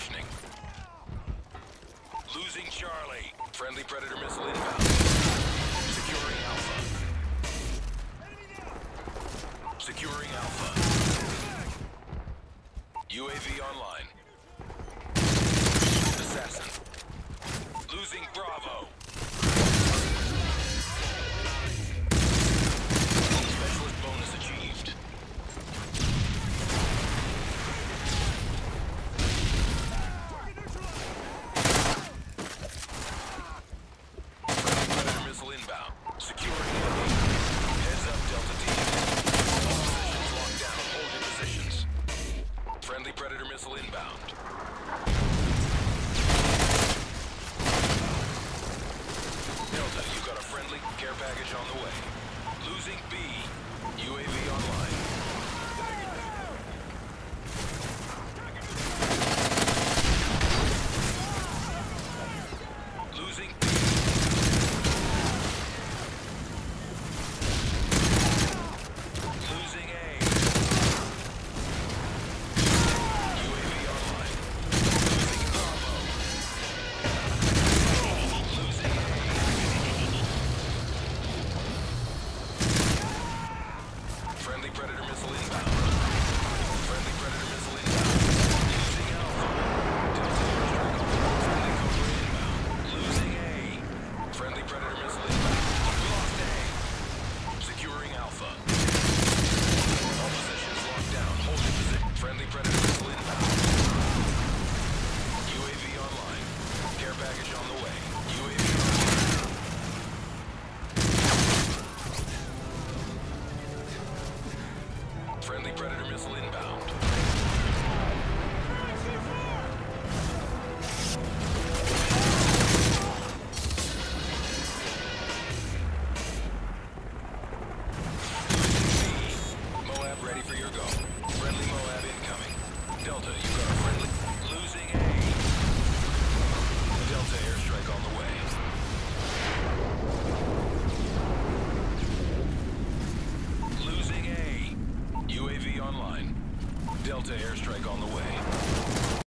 positioning. Losing Charlie. Friendly Predator missile inbound. Securing Alpha. Securing Alpha. UAV online. Predator missile inbound. Delta, you got a friendly care package on the way. Losing B. UAV online. Alpha. All positions locked down. Hold your position. Friendly Predator missile inbound. UAV online. Care package on the way. UAV online. Friendly Predator missile inbound. online. Delta airstrike on the way.